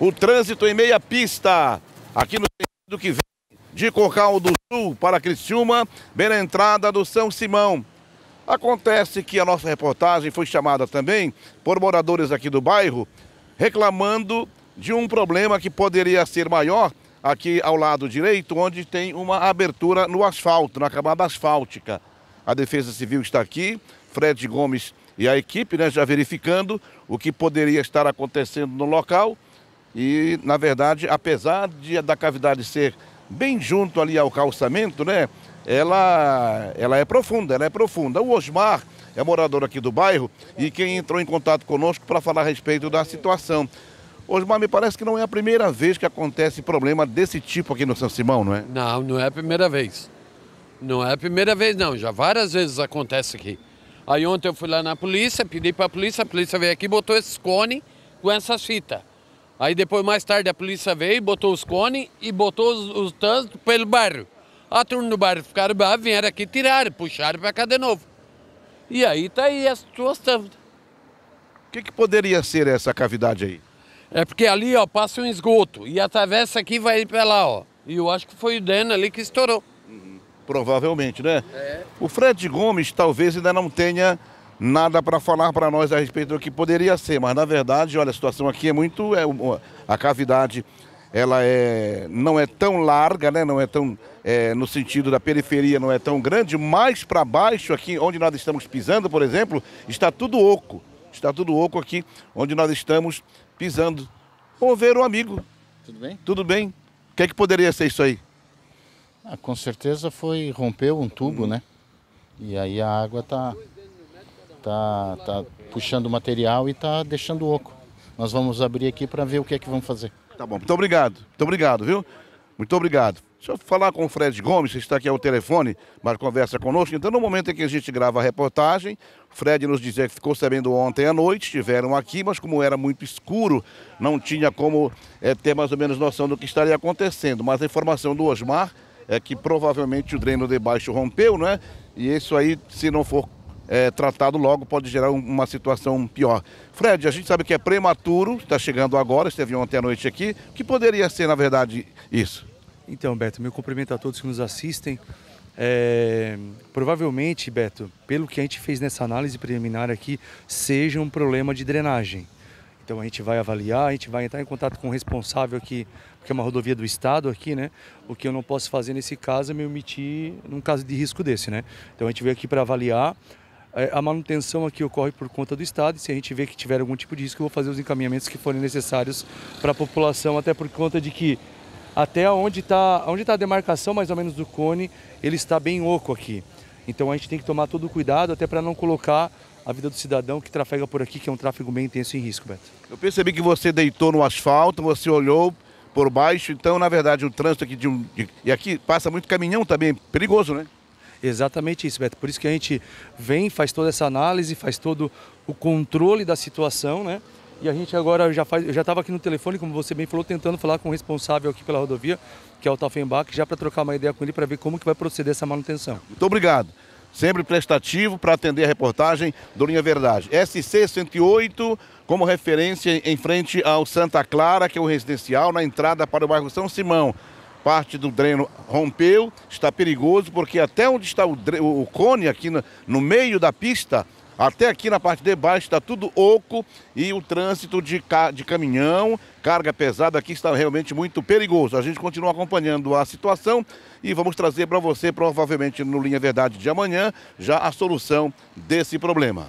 o trânsito em meia pista, aqui no sentido que vem de Cocal do Sul para Criciúma, bem na entrada do São Simão. Acontece que a nossa reportagem foi chamada também por moradores aqui do bairro, reclamando de um problema que poderia ser maior aqui ao lado direito, onde tem uma abertura no asfalto, na camada asfáltica. A Defesa Civil está aqui, Fred Gomes e a equipe, né, já verificando o que poderia estar acontecendo no local. E, na verdade, apesar de, da cavidade ser bem junto ali ao calçamento, né, ela, ela é profunda, ela é profunda. O Osmar é morador aqui do bairro e quem entrou em contato conosco para falar a respeito da situação. Osmar, me parece que não é a primeira vez que acontece problema desse tipo aqui no São Simão, não é? Não, não é a primeira vez. Não é a primeira vez, não. Já várias vezes acontece aqui. Aí ontem eu fui lá na polícia, pedi para a polícia, a polícia veio aqui e botou esses cones com essas fitas. Aí depois, mais tarde, a polícia veio, botou os cones e botou os, os pelo bairro. A turma do bairro ficaram bravos, vieram aqui, tiraram, puxaram para cá de novo. E aí tá aí a situação. O que, que poderia ser essa cavidade aí? É porque ali, ó, passa um esgoto e atravessa aqui e vai para lá, ó. E eu acho que foi o Dena ali que estourou. Provavelmente, né? É. O Fred Gomes talvez ainda não tenha nada para falar para nós a respeito do que poderia ser, mas na verdade, olha, a situação aqui é muito. É, a cavidade ela é, não é tão larga, né? não é tão é, no sentido da periferia, não é tão grande, mais para baixo, aqui onde nós estamos pisando, por exemplo, está tudo oco. Está tudo oco aqui onde nós estamos pisando. Vamos ver o amigo. Tudo bem? Tudo bem. O que é que poderia ser isso aí? Ah, com certeza foi, rompeu um tubo, né? E aí a água tá, tá, tá puxando material e tá deixando oco. Nós vamos abrir aqui para ver o que é que vamos fazer. Tá bom, muito obrigado. Muito obrigado, viu? Muito obrigado. Deixa eu falar com o Fred Gomes, que está aqui ao telefone, mas conversa conosco. Então, no momento em que a gente grava a reportagem, Fred nos dizia que ficou sabendo ontem à noite, estiveram aqui, mas como era muito escuro, não tinha como é, ter mais ou menos noção do que estaria acontecendo. Mas a informação do Osmar é que provavelmente o dreno de baixo rompeu, né? E isso aí, se não for é, tratado logo, pode gerar uma situação pior. Fred, a gente sabe que é prematuro, está chegando agora, esteve ontem à noite aqui. O que poderia ser, na verdade, isso? Então, Beto, meu cumprimento a todos que nos assistem. É, provavelmente, Beto, pelo que a gente fez nessa análise preliminar aqui, seja um problema de drenagem. Então a gente vai avaliar, a gente vai entrar em contato com o responsável aqui, porque é uma rodovia do estado aqui, né? O que eu não posso fazer nesse caso é me omitir num caso de risco desse, né? Então a gente veio aqui para avaliar. É, a manutenção aqui ocorre por conta do estado e se a gente vê que tiver algum tipo de risco, eu vou fazer os encaminhamentos que forem necessários para a população, até por conta de que até onde está onde tá a demarcação mais ou menos do cone, ele está bem oco aqui. Então a gente tem que tomar todo o cuidado até para não colocar a vida do cidadão que trafega por aqui, que é um tráfego bem intenso em risco, Beto. Eu percebi que você deitou no asfalto, você olhou por baixo, então na verdade o trânsito aqui de um. E aqui passa muito caminhão também, perigoso, né? Exatamente isso, Beto. Por isso que a gente vem, faz toda essa análise, faz todo o controle da situação, né? E a gente agora já faz, eu já estava aqui no telefone, como você bem falou, tentando falar com o responsável aqui pela rodovia, que é o Taufenbach, já para trocar uma ideia com ele para ver como que vai proceder essa manutenção. Muito obrigado. Sempre prestativo para atender a reportagem do Linha Verdade. SC 108 como referência em frente ao Santa Clara, que é o residencial, na entrada para o bairro São Simão. Parte do dreno rompeu, está perigoso, porque até onde está o, o cone aqui no, no meio da pista, até aqui na parte de baixo está tudo oco e o trânsito de, de caminhão, carga pesada aqui está realmente muito perigoso. A gente continua acompanhando a situação e vamos trazer para você, provavelmente no Linha Verdade de amanhã, já a solução desse problema.